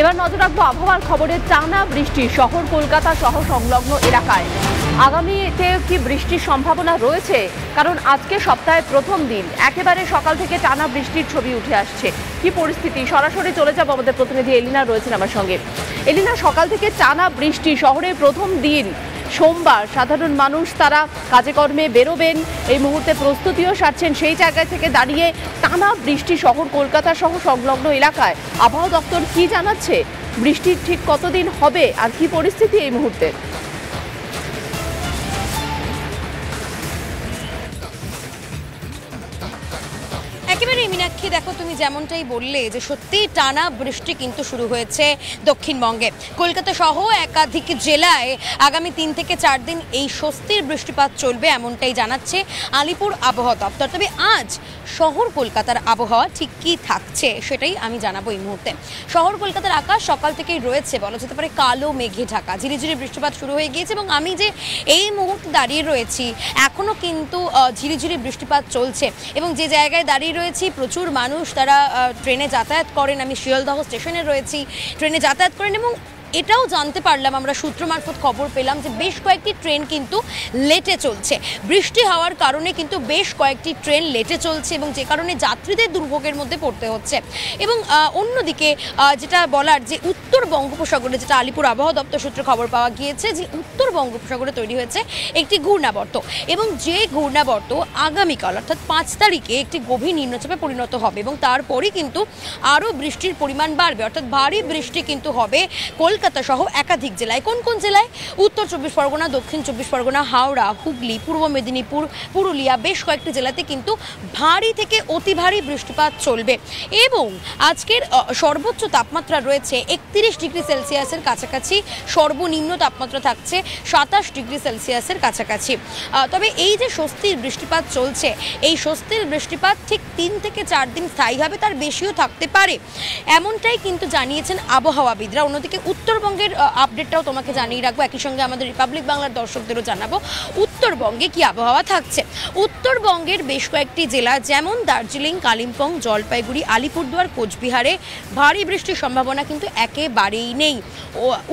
এবার নজর রাখব আবহাওয়ার খবরে টানা বৃষ্টি, শহর, কলকাতা সহ সংলগ্ন এলাকায়। আগামীতে কি বৃষ্টির সম্ভাবনা রয়েছে? কারণ আজকে সপ্তাহের প্রথম দিন। একেবারে সকাল থেকে টানা বৃষ্টির ছবি উঠে আসছে। কি পরিস্থিতি? সরাসরি চলে যাব আমাদের প্রতিনিধি এলিনা রয়েছেন আমার সঙ্গে। এলিনা, সকাল থেকে টানা বৃষ্টি, শহরের প্রথম দিন। সোমবার সাধারণ মানুষ তারা কাজে কর্মে বেরোবেন। এই মুহূর্তে প্রস্তুতিও সারছেন সেই জায়গায় থেকে দাঁড়িয়ে টানা বৃষ্টি শহর কলকাতা সহ সংলগ্ন এলাকায়। আবহাওয়া দপ্তর কি জানাচ্ছে? বৃষ্টির ঠিক কতদিন হবে আর কি পরিস্থিতি এই মুহূর্তে? মীনাক্ষী দেখো তুমি যেমনটাই বললে যে সত্যি টানা বৃষ্টি কিন্তু শুরু হয়েছে দক্ষিণবঙ্গে। কলকাতা সহ একাধিক জেলায় আগামী তিন থেকে চার দিন এই স্বস্তির বৃষ্টিপাত চলবে এমনটাই জানাচ্ছে আলিপুর আবহাওয়া দপ্তর। তবে আজ শহর কলকাতার আবহাওয়া ঠিক কী থাকছে সেটাই আমি জানাব এই মুহূর্তে। শহর কলকাতার আকাশ সকাল থেকেই রয়েছে, বলা যেতে পারে কালো, মেঘে ঢাকা। ঝিরিঝিরি বৃষ্টিপাত শুরু হয়ে গিয়েছে এবং আমি যে এই মুহূর্তে দাঁড়িয়ে রয়েছি এখনও কিন্তু ঝিরিঝিরি বৃষ্টিপাত চলছে এবং যে জায়গায় দাঁড়িয়ে রয়েছি প্রচুর মানুষ তারা ট্রেনে যাতায়াত করেন। আমি শিয়ালদহ স্টেশনে রয়েছি। ট্রেনে যাতায়াত করেন এবং এটাও জানতে পারলাম, আমরা সূত্র মারফত খবর পেলাম যে বেশ কয়েকটি ট্রেন কিন্তু লেটে চলছে। বৃষ্টি হওয়ার কারণে কিন্তু বেশ কয়েকটি ট্রেন লেটে চলছে এবং যে কারণে যাত্রীদের দুর্ভোগের মধ্যে পড়তে হচ্ছে। এবং অন্যদিকে যেটা বলার যে উত্তর বঙ্গোপসাগরে, যেটা আলিপুর আবহাওয়া দপ্তর সূত্রে খবর পাওয়া গিয়েছে যে উত্তর বঙ্গোপসাগরে তৈরি হয়েছে একটি ঘূর্ণাবর্ত এবং যে ঘূর্ণাবর্ত আগামীকাল, অর্থাৎ পাঁচ তারিখে একটি গভীর নিম্নচাপে পরিণত হবে এবং তারপরই কিন্তু আরও বৃষ্টির পরিমাণ বাড়বে। অর্থাৎ ভারী বৃষ্টি কিন্তু হবে কলকাতা সহ একাধিক জেলায়। কোন কোন জেলায়? উত্তর চব্বিশ পরগনা, দক্ষিণ চব্বিশ পরগনা, হাওড়া, হুগলি, পূর্ব মেদিনীপুর, পুরুলিয়া বেশ কয়েকটি জেলাতে কিন্তু ভারী থেকে অতি ভারী বৃষ্টিপাত চলবে। এবং আজকের সর্বোচ্চ তাপমাত্রা রয়েছে একত্রিশ ডিগ্রি সেলসিয়াসের কাছাকাছি। সর্বনিম্ন তাপমাত্রা থাকছে সাতাশ ডিগ্রি সেলসিয়াসের কাছাকাছি। তবে এই যে স্বস্তির বৃষ্টিপাত চলছে, এই স্বস্তির বৃষ্টিপাত ঠিক তিন থেকে চার দিন স্থায়ী হবে, তার বেশিও থাকতে পারে। এমনটাই কিন্তু জানিয়েছেন আবহাওয়াবিদরা। অন্যদিকে উত্তরবঙ্গের আপডেটটাও তোমাকে জানিয়ে রাখব। একই সঙ্গে আমাদের রিপাবলিক বাংলার দর্শকদেরও জানাব উত্তরবঙ্গে কি আবহাওয়া থাকছে। উত্তরবঙ্গের বেশ কয়েকটি জেলা যেমন দার্জিলিং কালিম্পং জলপাইগুড়ি আলিপুরদুয়ার কোচবিহারে ভারী বৃষ্টির সম্ভাবনা কিন্তু একেবারেই নেই।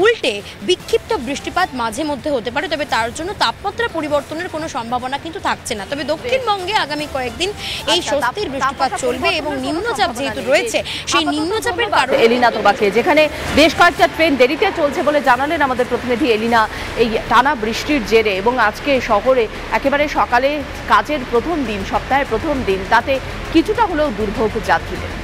উল্টে বিক্ষিপ্ত বৃষ্টিপাত মাঝে মধ্যে হতে পারে তবে তার জন্য তাপমাত্রা পরিবর্তনের কোনো সম্ভাবনা কিন্তু থাকছে না। তবে দক্ষিণবঙ্গে আগামী কয়েকদিন এই আচ্ছা, স্বস্তির বৃষ্টিপাত চলবে এবং নিম্নচাপ যেহেতু রয়েছে সেই নিম্নচাপের কারণে এলিনা তোমাকে যেখানে বেশ কয়েকটা ট্রেন দেরিতে চলছে বলে জানালেন আমাদের প্রতিনিধি এলিনা। এই টানা বৃষ্টির জেরে এবং আজকে শহরে একেবারে সকালে কাজের প্রথম দিন, সপ্তাহের প্রথম দিন, তাতে কিছুটা হলেও দুর্ভোগ যাত্রীদের।